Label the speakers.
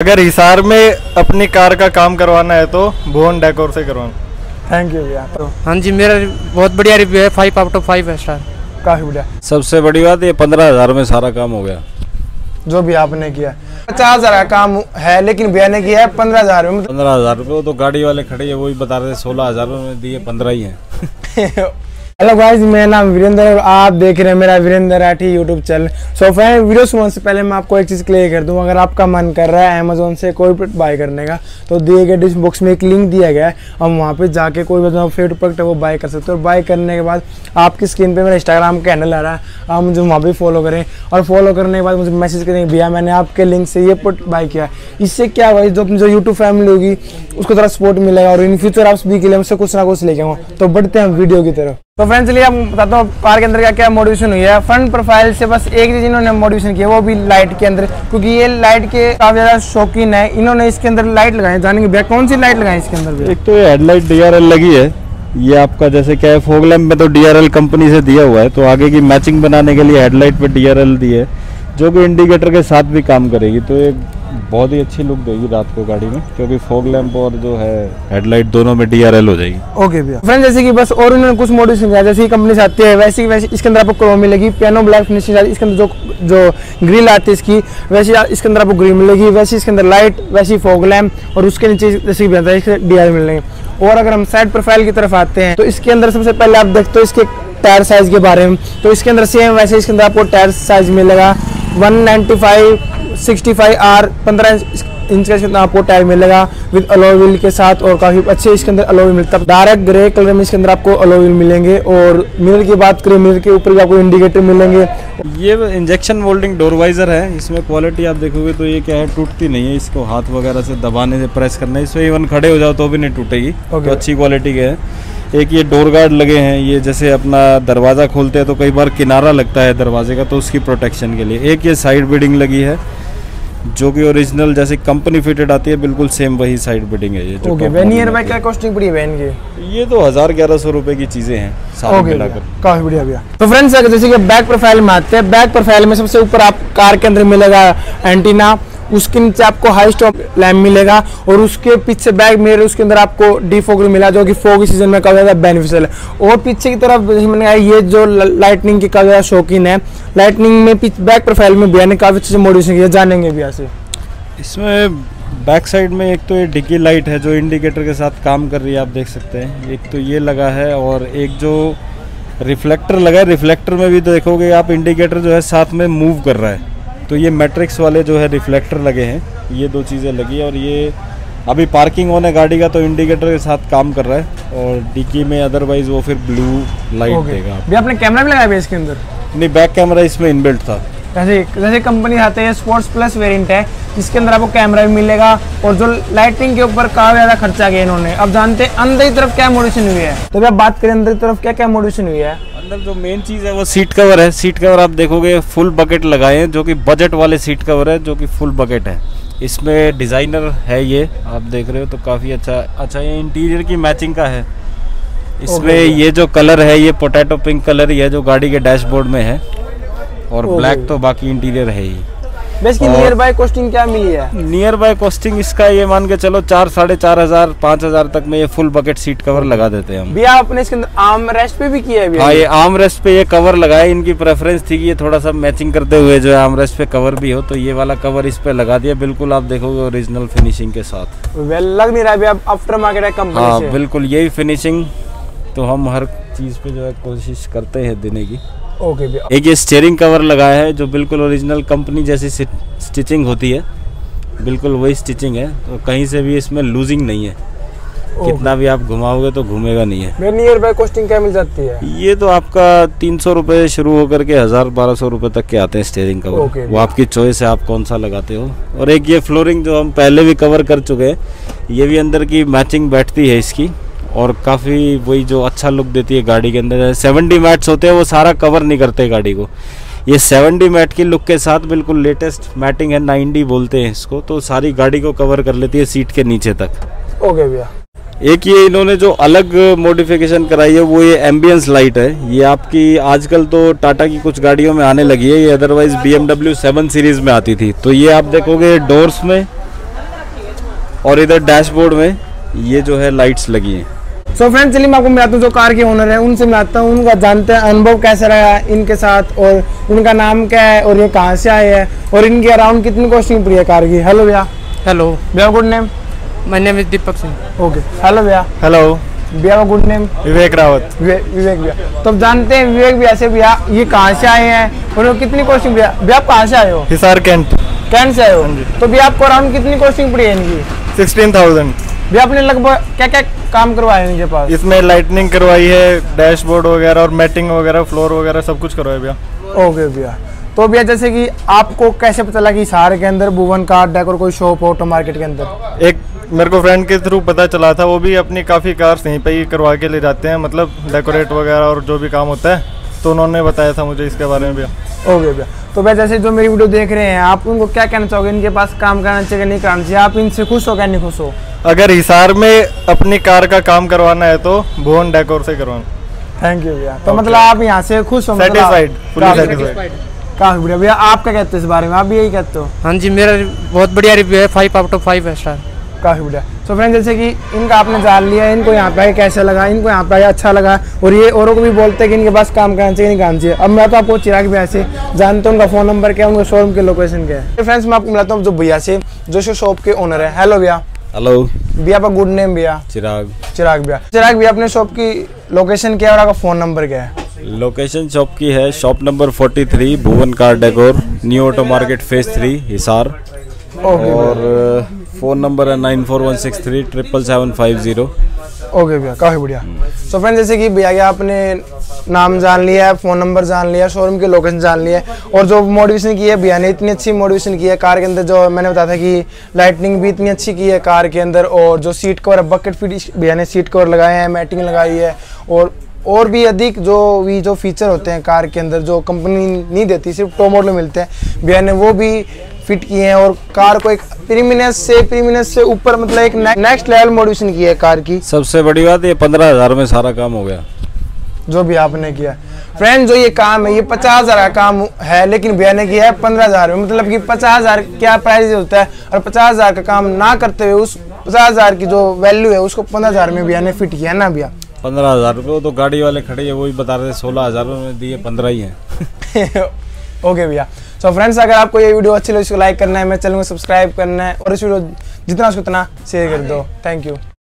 Speaker 1: अगर हिसार में अपनी कार का काम करवाना है तो भुवन डेकोर से करवाना।
Speaker 2: थैंक यू भैया। तो
Speaker 3: हाँ जी मेरा बहुत बढ़िया रिव्यू है फाइव आउट ऑफ़ फाइव है स्टार
Speaker 2: काफ़ी बढ़िया।
Speaker 4: सबसे बड़ी बात ये पंद्रह हज़ार में सारा काम हो गया।
Speaker 2: जो भी आपने किया पचास हज़ार का काम है लेकिन भैया ने किया है पंद्रह हज़ार में।
Speaker 4: पंद्रह हज़ार रुपये वो तो गाड़ी वाले खड़े हैं वही बता रहे थे सोलह हज़ार में दिए पंद्रह ही हैं।
Speaker 2: हेलो गाइस मेरा नाम वीरेंद्र और आप देख रहे हैं मेरा Virendra Rathi YouTube channel so friend video सुनने से पहले मैं आपको एक चीज़ क्लियर कर दूँ। अगर आपका मन कर रहा है अमेजोन से कोई प्रोडक्ट बाय करने का तो दिए गए डिस्क्रिप्शन बॉक्स में एक लिंक दिया गया है। और वहाँ पे जाके कोई भी फेवरेट प्रोडक्ट है वो बाय कर सकते हो। और बाय करने के बाद आपकी स्क्रीन पर मेरा इंस्टाग्राम का हैंडल आ रहा है। आप मुझे वहाँ भी फॉलो करें। और फॉलो करने के बाद मुझे मैसेज करें, भैया, मैंने आपके लिंक से ये प्रोडक्ट बाय किया इससे क्या हुआ जो अपनी जो यूट्यूब फैमिली होगी, उसको थोड़ा सपोर्ट मिलेगा। और इन फ्यूचर आप भी के लिए मुझसे कुछ ना कुछ लेके आऊँ तो बढ़ते हैं वीडियो की तरफ़। तो फ्रेंड्स चलिए हम बताता हूँ, कार के अंदर क्या क्या मॉडिफिकेशन हुई है। फ्रंट प्रोफ़ाइल से बस एक चीज़ इन्होंने मॉडिफिकेशन किया वो भी लाइट के अंदर। क्योंकि ये लाइट के काफ़ी ज़्यादा शौकीन है। इन्होंने इसके अंदर लाइट लगाई। जानेंगे भैया, कौन सी लाइट लगाई इसके अंदर
Speaker 4: एक तो ये हेडलाइट डीआरएल लगी है। ये आपका जैसे क्या है फोग लैम्प में तो डीआरएल कंपनी से दिया हुआ है। तो आगे की मैचिंग बनाने के लिए हेडलाइट पे डी दी है। जो कि इंडिकेटर के साथ भी काम करेगी। तो एक बहुत ही अच्छी लुक देगी रात को गाड़ी में, क्योंकि फॉग लैंप और जो है हेडलाइट दोनों में डीआरएल हो जाएगी।
Speaker 2: ओके भैया। फ्रेंड जैसे कि बस और उन्होंने कुछ मॉडिफिकेशन किया जैसे कि कंपनी से आती है, वैसे वैसे इसके अंदर आपको क्रोम मिलेगी पियानो ब्लैक फिनिशिंग इसके अंदर जो जो ग्रिल आती है इसकी, वैसे इसके अंदर आपको ग्रिल मिलेगी, वैसे इसके अंदर लाइट वैसी फॉग लैम्प और उसके नीचे जैसे कि डी आर मिलेंगे और अगर हम साइड प्रोफ़ाइल की तरफ़ आते हैं तो इसके अंदर सबसे पहले आप देखते हो इसके टायर साइज़ के बारे में। तो इसके अंदर सेम वैसे इसके अंदर आपको टायर साइज़ मिलेगा। 195 65 आर 15 इंच का आपको टायर मिलेगा विद अलॉय व्हील के साथ और काफ़ी अच्छे इसके अंदर अलॉय मिलता है। डायरेक्ट ग्रे कलर में इसके अंदर आपको अलॉय व्हील मिलेंगे और मिरर की बात करें मिरर के ऊपर भी आपको इंडिकेटर मिलेंगे।
Speaker 4: ये इंजेक्शन मोल्डिंग डोर वाइजर है इसमें क्वालिटी आप देखोगे तो ये क्या है टूटती नहीं है इसको हाथ वगैरह से दबाने से प्रेस करना इसमें इवन खड़े हो जाओ तो भी नहीं टूटेगी okay. तो अच्छी क्वालिटी के है। एक ये डोर गार्ड लगे हैं ये जैसे अपना दरवाज़ा खोलते हैं तो कई बार किनारा लगता है दरवाजे का तो उसकी प्रोटेक्शन के लिए। एक ये साइड बिडिंग लगी है जो कि ओरिजिनल जैसे कंपनी फिटेड आती है बिल्कुल सेम वही साइड बिटिंग है ये जो
Speaker 2: ओके वैन ईयर में क्या कॉस्टिंग पड़ी वैन की?
Speaker 4: ये तो हज़ार ग्यारह सौ रुपए की चीज़ें हैं सारे मिलाकर
Speaker 2: काफ़ी बढ़िया भैया। तो फ्रेंड्स अगर जैसे कि बैक प्रोफ़ाइल में आते हैं बैक प्रोफ़ाइल में सबसे ऊपर आप कार के अंदर मिलेगा एंटीना उसके नीचे आपको हाई स्टॉप लैम्प मिलेगा और उसके पीछे बैक मिरर उसके अंदर आपको डी फोगर मिला जो कि फोग सीज़न में काफ़ी ज़्यादा बेनिफिशियल है। और पीछे की तरफ़ मैंने ये जो लाइटनिंग की काफ़ी ज़्यादा शौकीन है लाइटनिंग में बैक प्रोफ़ाइल में भी यानी काफ़ी से मॉडिफिकेशन किया जानेंगे भी से।
Speaker 4: इसमें बैक साइड में एक तो ये डिग्गी लाइट है जो इंडिकेटर के साथ काम कर रही है, आप देख सकते हैं। एक तो ये लगा है और एक जो रिफ्लेक्टर लगा है रिफ्लेक्टर में भी तो देखोगे आप इंडिकेटर जो है साथ में मूव कर रहा है। तो ये मैट्रिक्स वाले जो है रिफ्लेक्टर लगे हैं ये दो चीज़ें लगी और ये अभी पार्किंग होने गाड़ी का तो इंडिकेटर के साथ काम कर रहा है और डिक्की में अदरवाइज़ वो फिर ब्लू लाइट देगा
Speaker 2: भी आपने कैमरा भी लगाया इसके अंदर?
Speaker 4: नहीं बैक कैमरा इसमें इनबिल्ट था।
Speaker 2: जैसे जैसे कंपनी आते हैं स्पोर्ट्स प्लस वेरिएंट है इसके अंदर आपको कैमरा भी मिलेगा और जो लाइटिंग के ऊपर काफ़ी ज़्यादा खर्चा किया इन्होंने। अब जानते हैं अंदर की तरफ़ क्या मॉडिफिकेशन हुई है? तो अगर बात करें अंदर की तरफ़ क्या क्या मॉडिफिकेशन हुई है?
Speaker 4: अंदर जो मेन चीज़ है वो सीट कवर है। सीट कवर आप देखोगे फुल बकेट लगाए हैं जो कि बजट वाले सीट कवर है जो कि फुल बकेट है। इसमें डिज़ाइनर है ये आप देख रहे हो तो काफ़ी अच्छा अच्छा ये इंटीरियर की मैचिंग का है। इसमें ये जो कलर है ये पोटैटो पिंक कलर ही है जो गाड़ी के डैशबोर्ड में है। और ब्लैक तो बाकी इंटीरियर है ही।
Speaker 2: नियर बाय कॉस्टिंग क्या मिली है?
Speaker 4: नियर बाय कॉस्टिंग इसका ये मान के चलो चार साढ़े चार हज़ार पाँच हज़ार तक में ये फुल बकेट सीट कवर लगा देते हैं हम।
Speaker 2: भैया आपने इसके अंदर आर्म रेस्ट पे भी किया है
Speaker 4: हाँ ये आर्म रेस्ट पे ये कवर लगाया इनकी प्रेफरेंस थी कि ये थोड़ा सा मैचिंग करते हुए जो है आर्म रेस्ट पे कवर भी हो तो ये वाला कवर इस पे लगा दिया। बिल्कुल आप देखोगे ओरिजिनल फिनिशिंग के साथ।
Speaker 2: वेल लग नहीं रहा है आफ्टर मार्केट है कंपनी
Speaker 4: हाँ बिल्कुल यही फिनिशिंग तो हम हर चीज़ पे जो है कोशिश करते हैं देने की।
Speaker 2: ओके भैया।
Speaker 4: एक ये स्टेयरिंग कवर लगाया है जो बिल्कुल ओरिजिनल कंपनी जैसी स्टिचिंग होती है। बिल्कुल वही स्टिचिंग है तो कहीं से भी इसमें लूजिंग नहीं है। कितना भी आप घुमाओगे तो घूमेगा नहीं है।
Speaker 2: नियर बाय कॉस्टिंग क्या मिल जाती है?
Speaker 4: ये तो आपका तीन सौ रुपये शुरू होकर के हज़ार बारह सौ रुपये तक के आते हैं स्टेयरिंग कवर वो आपकी चॉइस है आप कौन सा लगाते हो। और एक ये फ्लोरिंग जो हम पहले भी कवर कर चुके हैं ये भी अंदर की मैचिंग बैठती है इसकी। और काफ़ी वही जो अच्छा लुक देती है गाड़ी के अंदर। सेवेंटी मैट्स होते हैं वो सारा कवर नहीं करते गाड़ी को। ये सेवेंटी मैट की लुक के साथ बिल्कुल लेटेस्ट मैटिंग है नाइनडी बोलते हैं इसको। तो सारी गाड़ी को कवर कर लेती है सीट के नीचे तक।
Speaker 2: ओके भैया।
Speaker 4: एक ये इन्होंने जो अलग मॉडिफिकेशन कराई है वो ये एम्बियंस लाइट है। ये आपकी आजकल तो टाटा की कुछ गाड़ियों में आने लगी है ये otherwise B M W seven series में आती थी। तो ये आप देखोगे डोर्स में और इधर डैशबोर्ड में ये जो है लाइट्स लगी हैं।
Speaker 2: सो फ्रेंड चलिए मैं आपको मिलाता हूँ जो कार के ओनर है उनसे मिलाता हूँ उनका जानते हैं अनुभव कैसा रहा इनके साथ और उनका नाम क्या है और ये कहाँ से आए हैं और इनकी अराउंड कितनी कॉस्टिंग पड़ी है कार की। हेलो भैया।
Speaker 3: हेलो
Speaker 2: भैया good name
Speaker 3: my name is Deepak Singh
Speaker 2: okay hello भैया।
Speaker 1: हेलो
Speaker 2: भैया का गुड नेम
Speaker 1: विवेक रावत।
Speaker 2: विवेक विवेक भैया। तो जानते हैं विवेक भैया से भैया ये कहाँ से आए हैं और कितनी कॉस्टिंग भैया भैया आप कहाँ से आए हो?
Speaker 1: हिसार कैंट।
Speaker 2: कैन से आए हो? तो भैया आपको अराउंड कितनी कॉस्टिंग पड़ी है इनकी?
Speaker 1: Sixteen thousand.
Speaker 2: भैया आपने लगभग क्या क्या काम करवाया है इनके पास?
Speaker 1: इसमें लाइटनिंग करवाई है डैशबोर्ड वगैरह और मैटिंग वगैरह फ्लोर वगैरह सब कुछ करवाया भैया।
Speaker 2: ओके भैया। तो भैया जैसे कि आपको कैसे पता लगा कि सारे के अंदर भुवन कार डेकोर कोई शॉप ऑटो मार्केट के अंदर?
Speaker 1: एक मेरे को फ्रेंड के थ्रू पता चला था वो भी अपनी काफ़ी कार्स यहीं पे ही करवा के ले जाते हैं मतलब डेकोरेट वगैरह और जो भी काम होता है तो उन्होंने बताया था मुझे इसके बारे में भैया।
Speaker 2: ओके भैया। तो भैया जैसे जो मेरी वीडियो देख रहे हैं आप उनको क्या कहना चाहोगे? इनके पास काम करना चाहिए नहीं करना चाहिए? आप इनसे खुश हो क्या? नहीं खुश हो?
Speaker 1: अगर हिसार में अपनी कार का काम करवाना है तो भुवन डेकोर से करवाना।
Speaker 2: थैंक यू भैया। तो मतलब आप यहाँ से खुश हो मतलब
Speaker 1: सेटिस्फाइड फुली
Speaker 2: काफी-
Speaker 1: सेटिस्फाइड
Speaker 2: काफ़ी बढ़िया। भैया आप क्या कहते हो इस बारे में? आप भी यही कहते हो?
Speaker 3: हाँ जी मेरा बहुत बढ़िया रिव्यू है। फाइव आउट ऑफ़ फाइव है स्टार
Speaker 2: काफ़ी बढ़िया। तो फ्रेंड जैसे कि इनका आपने जान लिया इनको यहाँ पे आके कैसा लगा? इनको यहाँ पे आके अच्छा लगा। और ये औरों को भी बोलते हैं कि इनके पास काम करना चाहिए नहीं करना चाहिए। अब मैं तो आपको चिराग भैया से जानता हूँ उनका फ़ोन नंबर क्या है उनका शोरूम के लोकेशन क्या है। फ्रेंड्स मैं आपको मिलाता हूँ जो भैया से जो शॉप के ओनर है। हेलो भैया।
Speaker 4: हेलो
Speaker 2: भैया का गुड नेम भैया?
Speaker 4: चिराग.
Speaker 2: चिराग भैया। चिराग भैया अपने शॉप की लोकेशन क्या है और आपका फ़ोन नंबर क्या है?
Speaker 4: लोकेशन शॉप की है shop number 43 Bhuvan car decor new auto market phase three Hisar और फ़ोन नंबर है nine four one six three triple seven five zero
Speaker 2: okay भैया काफ़ी बढ़िया। सो फ्रेंड जैसे कि भैया आपने नाम जान लिया है फ़ोन नंबर जान लिया शोरूम की लोकेशन जान लिया है और जो मॉडिफिकेशन की है भैया ने इतनी अच्छी मॉडिफिकेशन की है कार के अंदर जो मैंने बताया था कि लाइटनिंग भी इतनी अच्छी की है कार के अंदर और जो सीट कवर है बकेट फिट भैया ने सीट कवर लगाए हैं मैटिंग लगाई है और और भी अधिक जो भी जो फीचर होते हैं कार के अंदर जो कंपनी नहीं देती सिर्फ़ टॉप मॉडल में मिलते हैं भैया ने वो भी फिट किए हैं और कार को एक प्रीमिनेंस से प्रीमिनेंस से ऊपर मतलब एक नेक्स्ट लेवल मॉडिफिकेशन की है कार की।
Speaker 4: सबसे बड़ी बात ये पंद्रह हज़ार में सारा काम हो गया।
Speaker 2: जो भी आपने किया फ्रेंड जो ये काम है ये पचास हज़ार का काम है लेकिन भैया ने किया है पंद्रह हज़ार में। मतलब कि पचास हज़ार क्या प्राइस होता है और पचास हज़ार का काम ना करते हुए उस पचास हज़ार की जो वैल्यू है उसको पंद्रह हज़ार में भैया ने फिट किया ना भैया?
Speaker 4: पंद्रह हज़ार रुपये वो तो गाड़ी वाले खड़े हैं वही बता रहे थे सोलह हज़ार में दिए पंद्रह ही हैं।
Speaker 2: ओके भैया। सो so फ्रेंड्स अगर आपको ये वीडियो अच्छी लगी इसको लाइक करना है मेरे चैनल को सब्सक्राइब करना है, और इस वीडियो जितना उसको उतना शेयर कर दो। Thank you